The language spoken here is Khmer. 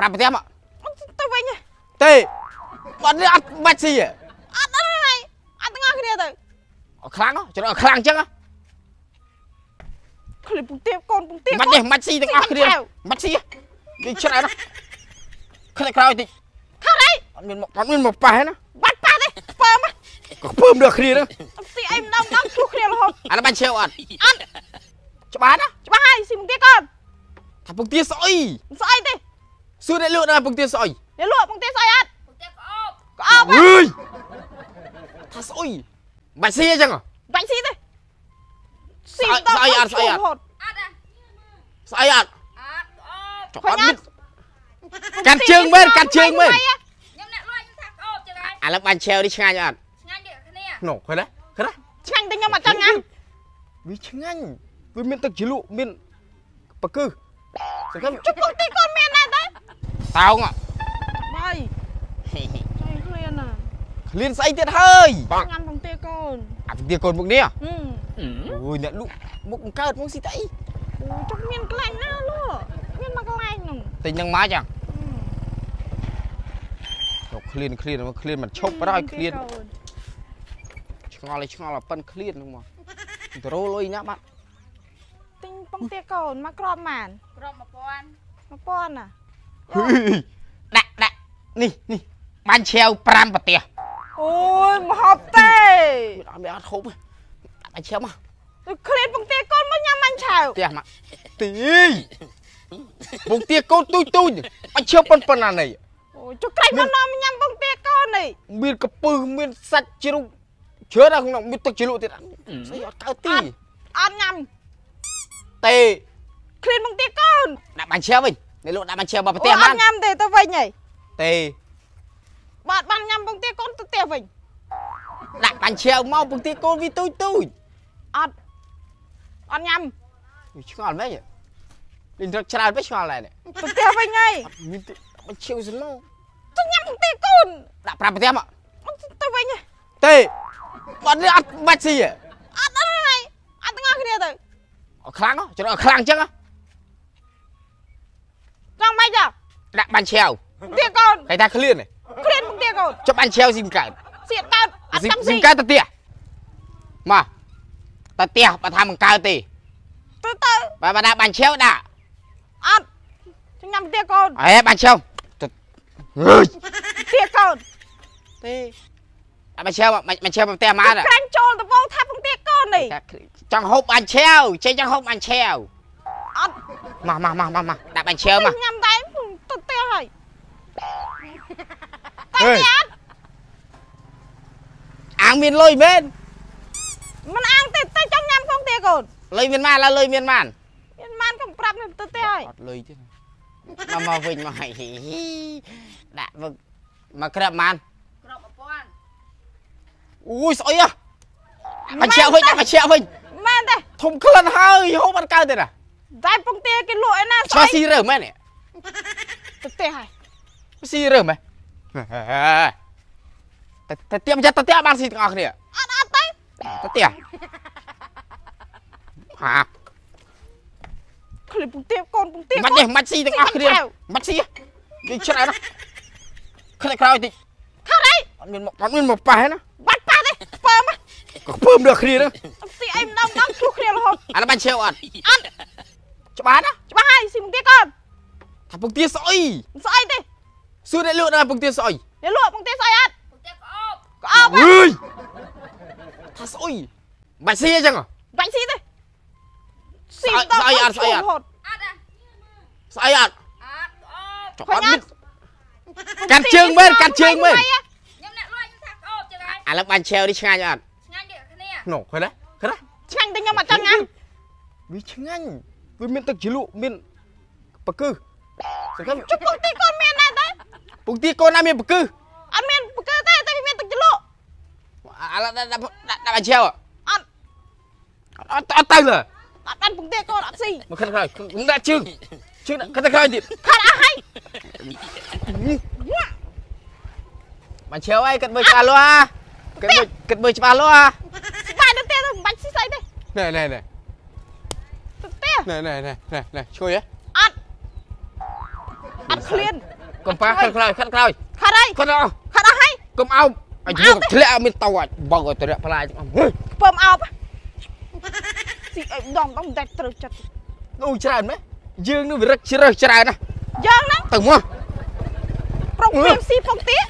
ដាក់ប្រាប់ប្រទេសមកទៅវិញហ៎ទេបាត់នេះអត់បាច់ស៊ីហ៎អត់អត់ហើយអត់ទាំងអស់គ្នាទៅអត់ខ្លាំងហ៎ច្រើនអត់ខ្លាំងអញ្ចឹងហ៎ឃ្លីបពុងទៀបកូនពុងទៀបមិនទេមិនស៊ីទាំងអស់គ្នាមិនស៊ីហ៎និយាយច្រើនណាខ្លាចក្រោយតិចខោអីអត់មានមកអត់មានមកប៉ះទេណាបាត់ប៉ះទេពើមកក៏ពើមដល់គ្នាហ្នឹងអត់ស៊ីអីម្ដងម្ដងឆ្លោះគ្នារហូតអានេះបាញ់ឆេវអត់អត់ច្បាស់ណាច្បាស់ហើយស៊ីពុងទៀបកូនថាពុកទាស្អុយមិនស្អីទេ សួរអ្នកលក់ដល់ពុកទាស្អុយនេះលក់ពុងទៀបស្អីអត់ពុកទៀតក្អបក៏អោបអើយថាស្អុយបាច់ស៊ីអញ្ចឹងហ៎បាញ់ស៊ីទេស្អីស្អីអត់ស្អីអត់រហូតអត់អាស្អីអត់អត់ក្អបចុះអត់មានកាត់ជើងមែនកាត់ជើងមែនខ្ញុំអ្នកលក់ខ្ញុំថាក្អបចឹងហើយឥឡូវបាញ់ឆេវនេះឆ្ងាញ់អត់ឆ្ងាញ់ដូចគ្នានោះឃើញទេឃើញទេឆ្ងាញ់តែខ្ញុំអត់ចង់ញ៉ាំវាឆ្ងាញ់វាមានទឹកជ្រលក់មានបកឹសសង្ឃឹមជុកពុងទៀបកូនមានដែរ តែតោងអ่ะបាយចៃឃ្លានណាឃ្លានស្អីទៀតហើយញ៉ាំពុងទៀបកូនអាពទាកូនមុខនេះហឹមអូយអ្នកលក់មុខបង្កើតមកស៊ីតអីអូចុកមានកន្លែងណាលក់មានមកកន្លែងហ្នឹងទិញនឹងមកចឹងហឹមទៅឃ្លានឃ្លានមកឃ្លានមិនឈប់បណ្ដោយឃ្លានឆ្ងល់ឲ្យឆ្ងល់ឲ្យប៉ិនឃ្លានហ្នឹងមកទៅរលុយណាបាត់ទិញពងទាកូនមកក្របម៉ានក្រប1000 1000ណាហឺ ដាក់ដាក់នេះនេះបាញ់ឆាវ5ប្រទេសអូយមហប់ទេមានអត់មានអត់ហូបទេដាក់បាញ់ឆាវមកឃ្លានពងទាកូនមកញ៉ាំបាញ់ឆៅផ្ទះមកទីពុកទាកូនទូចទូចបាញ់ឆាវប៉ុនប៉ុណ្ណានេះអូយចុកក្រៃមកនាំញ៉ាំពងទាកូននេះមានកពឹសមានសាច់ជ្រូកច្រើនណាស់ក្នុងមានទឹកជ្រលក់ទៀតស្អីអត់កើតទីអត់ញ៉ាំទេឃ្លានពងទាកូនដាក់បាញ់ឆាវវិញ នេះលោកដាក់បាញ់ឆាវមកប្រអូទេសអបានត់ញ៉ាំទេទៅវិញហីទេបាទបានញ៉ាំពងទាកូនទៅផ្ទះវិញដាក់បាញ់ឆាវមកពុកទាកូនវាទូចទូចអត់អត់ញ៉ាំវាឆ្ងល់មែនលីនរត់ច្រើនពេកឆ្ងល់ដែរនេះទៅផ្ទះវិញហីអត់មានទេបាញ់ឆាវសឡូទៅញ៉ាំពងទាកូនដាក់ប្រាប់ប្រទេសមកអត់ទៅវិញហីទេបាត់នេះអត់បាច់ស៊ីហ៎អត់អត់ហើយអត់ទាំងអស់គ្នាទៅអត់ខ្លាំងហ៎ច្រើនអត់ខ្លាំងអញ្ចឹងហ៎ ចង់មិនចាដាក់បាញ់ឆាវពងទាកូនគេថាឃ្លាននេះឃ្លានពងទាកូនចុះបាញ់ឆាវស៊ីមកើតសៀតកើតអត់ស៊ីចាំស៊ីស៊ីមកើតទៅទៀតមកទៅទៀតបើថាមិនកើតទេទៅទៅបើបើដាក់បាញ់ឆាវដាក់អត់ចង់ញ៉ាំពងទាកូនអេបាញ់ឆាវទៅអើយពងទាកូនទេដាក់បាញ់ឆាវមកបាញ់ឆាវមកផ្ទះមកណាក្រាញ់ចូលដំបងថាពងទាកូននេះចង់ហូបបាញ់ឆាវចេះចង់ហូបបាញ់ឆាវអត់មកមកមកមក មកដាក់បាញ់ឆាវមកញ៉ាំតែទៅផ្ទះហើយតែហេវាអត់អាងមានលុយមែនមិនអាំងទេតែចង់ញ៉ាំពងទាកូនលុយមានបានឡើយលុយមានបានមានបានក៏ប្រាប់នឹងទៅផ្ទះហើយអត់លុយទៀតមកមកវិញមកហីដាក់មកមកក្រាបបានក្រប1000អូយស្អុយហ៎បាញ់ឆាវវិញដាក់បាញ់ឆាវវិញមែនទេធំក្លិនហើយហូបអត់កើតទេណា តែពងទាគេលក់ឯណាឆ្លោះស៊ីរើមែននេះទៅផ្ទះហើយស៊ីរើមែនតែតែទៀមចិត្តតែទៀបានស៊ីទាំងអស់គ្នាអត់អត់ទៅតែទៀហាឃ្លីបពងទាកូនពងទាមិនទេមិនស៊ីទាំងអស់គ្នាមិនស៊ីនិយាយច្រើនណាខ្លាចក្រោយតិចខោអីអត់មានមកអត់មានមកប៉ះទេណាបាត់ប៉ះទេពើមកក៏ពើមដល់គ្នាហ្នឹងអត់ស៊ីអីម្ដងម្ដងឆ្លោះគ្នារហូតអានេះបាញ់ឆាវអត់អត់ ច្បាស់ណាច្បាស់ហើយស៊ីពងទាកូនថាពុកទាស្អុយមិនស្អីទេសួរអ្នកលក់ដល់ពុកទាស្អុយនេះលក់ពងទាស្អីអត់ពុកទៀតក្អបក៏អោបអើយថាស្អុយបាច់ស៊ីអញ្ចឹងហ៎បាញ់ស៊ីទេស្អីស្អីអត់ស្អីអត់រហូតអត់អាស្អីអត់អត់ក្អបចុះអត់មានកាត់ជើងមែនកាត់ជើងមែនខ្ញុំអ្នកលក់ខ្ញុំថាក្អបចឹងហើយឥឡូវបាញ់ឆាវនេះឆ្ងាញ់អត់ឆ្ងាញ់ដូចគ្នានោះឃើញទេឃើញទេឆ្ងាញ់តែខ្ញុំអត់ចង់ញ៉ាំវាឆ្ងាញ់ វាមានទឹកជ្រលក់មានបកឹសសង្ឃឹមជុកពងទាកូនមានដែរតែពុកទាកូនណាមានបកឹសអត់មានបកើទេតែវាមានទឹកជ្រលក់ឥឡូវដាក់ដាក់ដាក់បាញ់ឆាវអត់អត់អត់ទៅលើអត់បានពងទាកូនអត់ស៊ីមកខិតក្រោយខ្ញុំដាក់ជើងជើងដាក់ខិតក្រោយទៀតខាត់អស់ហើយបាញ់ឆាវអីគិតមើលច្បាស់លាស់គិតមើលគិតមើលច្បាស់លាស់ស្បាយទៅផ្ទះទៅមិនបាច់ស៊ីស្អីទេណែណែណែទៅផ្ទះ ណែណែណែណែណែជួយហ៎អត់អត់ឃ្លានកំប៉ាខាត់ក្រោយខាត់ក្រោយខាត់ហើយខាត់អោខាត់អស់ហើយកុំអោបអាយុធ្លាក់មានតោអាចបងឲ្យតរៈផ្លាយហឺពើមអោបស៊ីអីដងដងដាច់ត្រូវចិត្តអូច្រើនម៉េះយើងនឹងវិរឹកជ្រើសច្រើនណាយ៉ាងហ្នឹងទៅមកប្រុកព្រៀងស៊ីផងទៀត